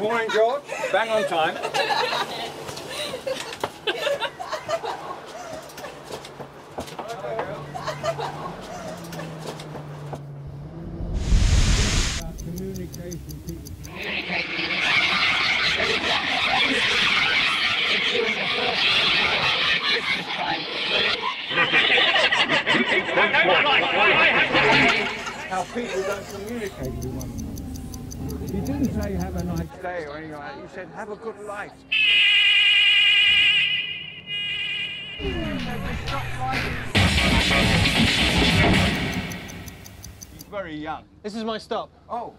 Morning, George. Bang on time. How people don't communicate with one another. You didn't say have a nice day or anything like that. You said have a good life. He's very young. This is my stop. Oh,